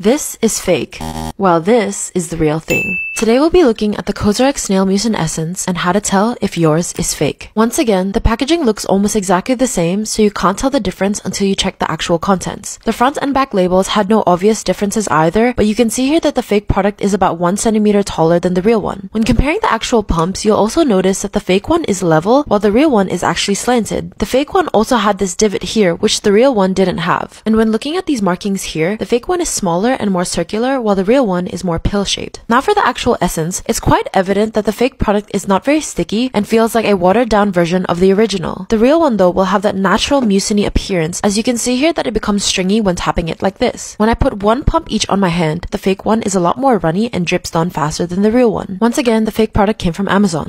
This is fake, while this is the real thing. Today we'll be looking at the Cosrx Snail Mucin Essence and how to tell if yours is fake. Once again, the packaging looks almost exactly the same, so you can't tell the difference until you check the actual contents. The front and back labels had no obvious differences either, but you can see here that the fake product is about 1 centimeter taller than the real one. When comparing the actual pumps, you'll also notice that the fake one is level, while the real one is actually slanted. The fake one also had this divot here, which the real one didn't have. And when looking at these markings here, the fake one is smaller and more circular, while the real one is more pill-shaped. Now for the actual essence, it's quite evident that the fake product is not very sticky and feels like a watered down version of the original. The real one though will have that natural muciny appearance as you can see here that it becomes stringy when tapping it like this. When I put one pump each on my hand, the fake one is a lot more runny and drips down faster than the real one. Once again, the fake product came from Amazon.